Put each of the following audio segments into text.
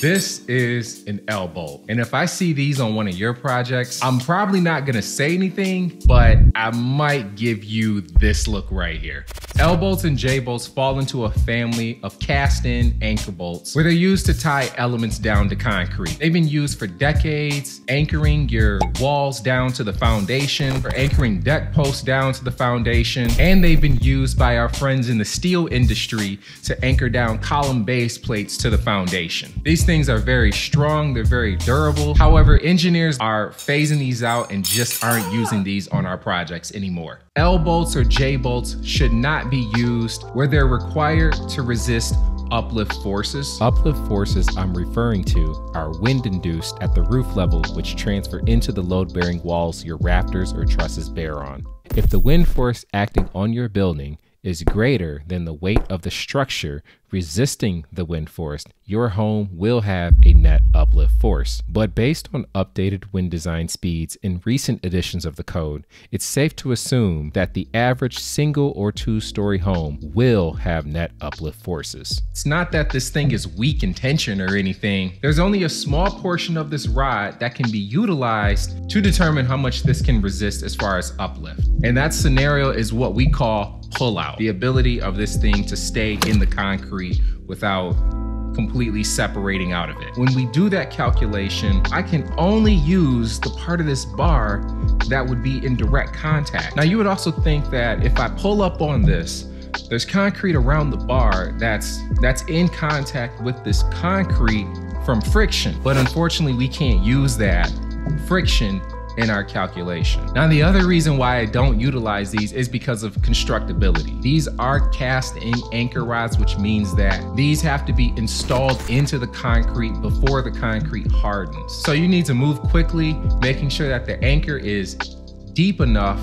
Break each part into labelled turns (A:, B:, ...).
A: This is an L bolt. And if I see these on one of your projects, I'm probably not gonna say anything, but I might give you this look right here. L bolts and J bolts fall into a family of cast in anchor bolts where they're used to tie elements down to concrete. They've been used for decades, anchoring your walls down to the foundation, for anchoring deck posts down to the foundation, and they've been used by our friends in the steel industry to anchor down column base plates to the foundation. These things are very strong, they're very durable. However, engineers are phasing these out and just aren't using these on our projects anymore. L bolts or J bolts should not be used where they're required to resist uplift forces.
B: Uplift forces I'm referring to are wind induced at the roof level, which transfer into the load bearing walls your rafters or trusses bear on. If the wind force acting on your building is greater than the weight of the structure resisting the wind force, your home will have a net uplift force. But based on updated wind design speeds in recent editions of the code, it's safe to assume that the average single or two story home will have net uplift forces.
A: It's not that this thing is weak in tension or anything. There's only a small portion of this rod that can be utilized to determine how much this can resist as far as uplift. And that scenario is what we call pull out, the ability of this thing to stay in the concrete without completely separating out of it. When we do that calculation, I can only use the part of this bar that would be in direct contact. Now you would also think that if I pull up on this, there's concrete around the bar that's that's in contact with this concrete from friction. But unfortunately, we can't use that friction in our calculation. Now, the other reason why I don't utilize these is because of constructability. These are cast in anchor rods, which means that these have to be installed into the concrete before the concrete hardens. So you need to move quickly, making sure that the anchor is deep enough,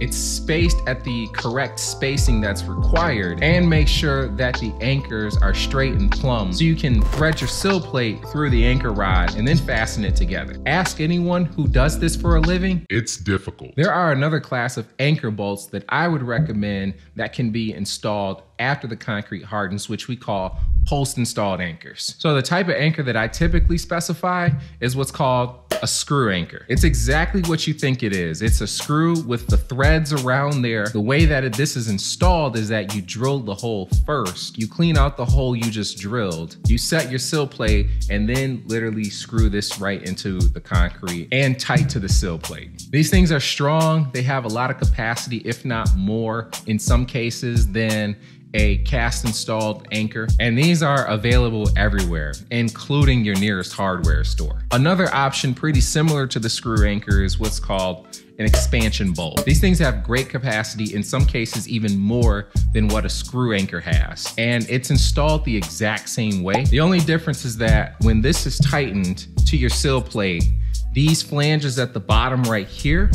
A: it's spaced at the correct spacing that's required, and make sure that the anchors are straight and plumb so you can thread your sill plate through the anchor rod and then fasten it together. Ask anyone who does this for a living.
C: It's difficult.
A: There are another class of anchor bolts that I would recommend that can be installed after the concrete hardens, which we call post installed anchors. So the type of anchor that I typically specify is what's called a screw anchor. It's exactly what you think it is. It's a screw with the threads around there. The way that it, this is installed is that you drill the hole first. You clean out the hole you just drilled. You set your sill plate and then literally screw this right into the concrete and tight to the sill plate. These things are strong. They have a lot of capacity, if not more in some cases than a cast installed anchor, and these are available everywhere, including your nearest hardware store. Another option pretty similar to the screw anchor is what's called an expansion bolt. These things have great capacity, in some cases even more than what a screw anchor has. And it's installed the exact same way. The only difference is that when this is tightened to your sill plate, these flanges at the bottom right here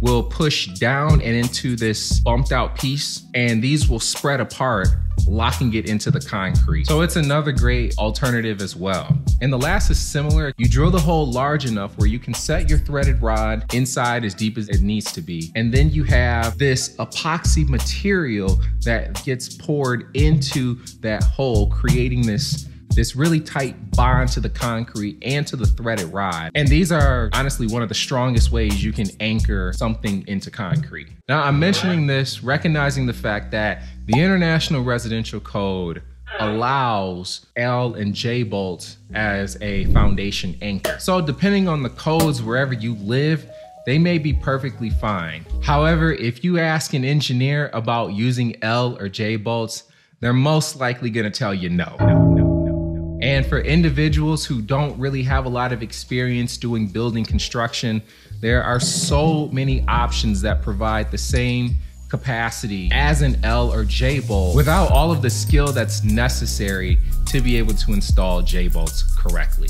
A: will push down and into this bumped out piece and these will spread apart locking it into the concrete. So it's another great alternative as well. And the last is similar. You drill the hole large enough where you can set your threaded rod inside as deep as it needs to be. And then you have this epoxy material that gets poured into that hole, creating this this really tight bond to the concrete and to the threaded rod. And these are honestly one of the strongest ways you can anchor something into concrete. Now, I'm mentioning this recognizing the fact that the International Residential Code allows L and J bolts as a foundation anchor. So depending on the codes wherever you live, they may be perfectly fine. However, if you ask an engineer about using L or J bolts, they're most likely gonna tell you no. no. And for individuals who don't really have a lot of experience doing building construction, there are so many options that provide the same capacity as an L or J bolt without all of the skill that's necessary to be able to install J bolts correctly.